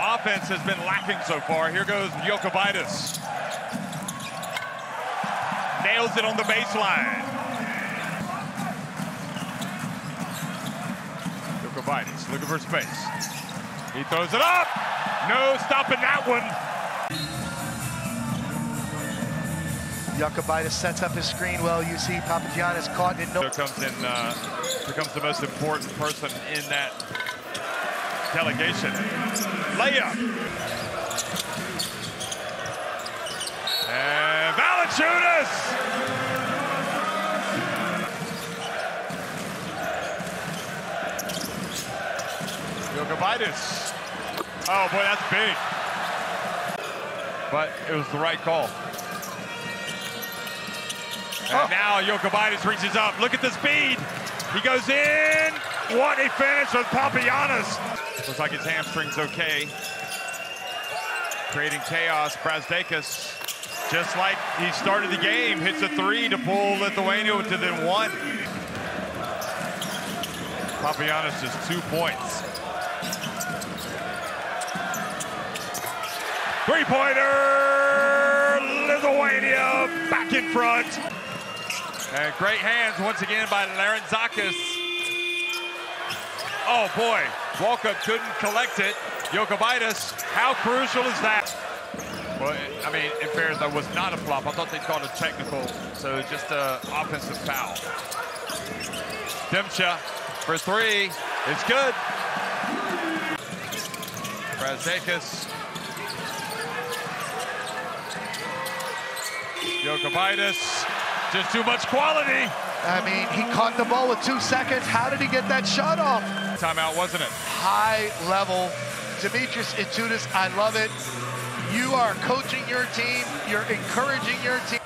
offense has been lacking so far. Here goes Jokubaitis. Nails it on the baseline. Jokubaitis looking for space. He throws it up. No stopping that one. Jokubaitis sets up his screen well. You see Papagiannis caught in no. Here comes in, uh, becomes the most important person in that delegation. Layup. And Valanciunas. Jokubaitis. Oh boy, that's big. But it was the right call. And Oh. now Jokubaitis reaches up. Look at the speed. He goes in. What a finish with Papagiannis. Looks like his hamstring's okay. Creating chaos. Brazdeikis, just like he started the game, hits a three to pull Lithuania to then one. Papagiannis is two points. Three-pointer! Lithuania back in front. And great hands once again by Larentzakis. Oh boy, Walkup couldn't collect it. Jokubaitis, how crucial is that? Well, I mean, in fairness, that was not a flop. I thought they called a technical, so just an offensive foul. Dimša for three. It's good. Brazdeikis. Jokubaitis. Just too much quality. I mean, he caught the ball with two seconds. How did he get that shot off? Timeout, wasn't it? High level. Dimitris Itoudis, I love it. You are coaching your team. You're encouraging your team.